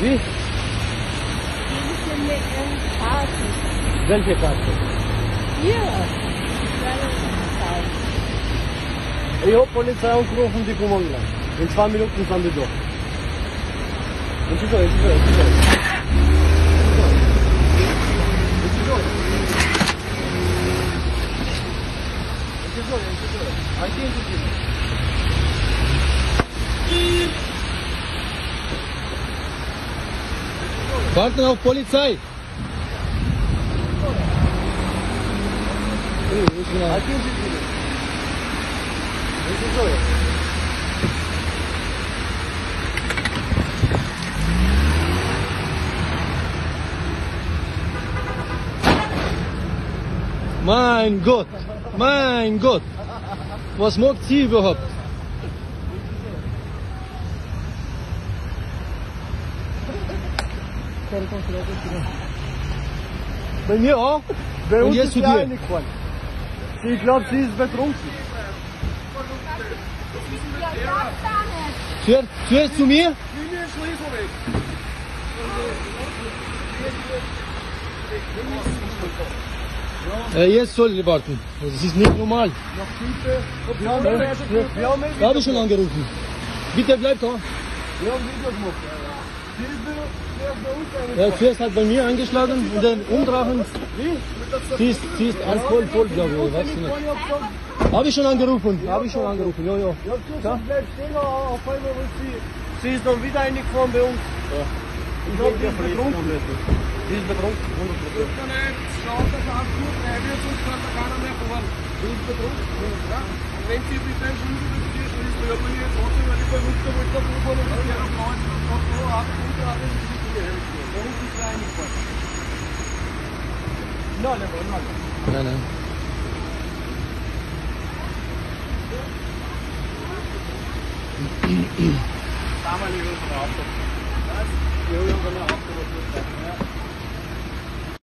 जी जल के पास Eu polnit să iau un crum de cum ăla. În 5 minute cum s-am de două. În ce două, în ce două, în ce două. În ce două. În ce două, în ce două. Hai să-i întâlnim. Und sie so. Mein Gott, mein Gott. Was macht sie überhaupt? Bei mir auch. Bei Und uns ist zu die dir. eine gefahren. Sie, ich glaube, sie ist betrunken. Ja, ich darf da nicht. Zuerst, zuerst zu mir? Äh, jetzt soll ich warten. Das ist nicht normal. Da habe ich schon angerufen. Bitte bleib da. wir haben Video gemacht. Sie ist bei- sie ist uns Ja, zuerst hat bei mir eingeschlagen und dann umdrachen. Sie ist, sie ist alkoholvoll, glaube ich. Weiß ich nicht. Habe ich schon angerufen. Habe ich schon angerufen. Jo, jo. Ja, sie bleibt stehen, auf einmal wird sie, sie ist dann wieder reingefahren bei uns. Ich glaube, die ist betrunken. Die ist betrunken, 100 Prozent. Wenn Sie sich dann schon über die Tür schließen, hört man jetzt trotzdem, weil die Verrückte wollte da hochfahren und der auf 90 und auf so ab und da hat er sich nicht gehört. Bei uns ist sie reingefahren. Nein, aber nein. Nein, nein. Damalige Verhaftung.